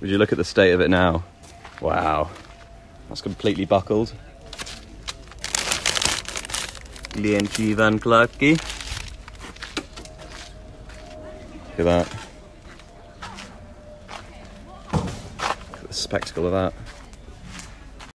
Would you look at the state of it now? Wow. That's completely buckled. Klienci van Clarky. Eh? Look at that. Look at the spectacle of that.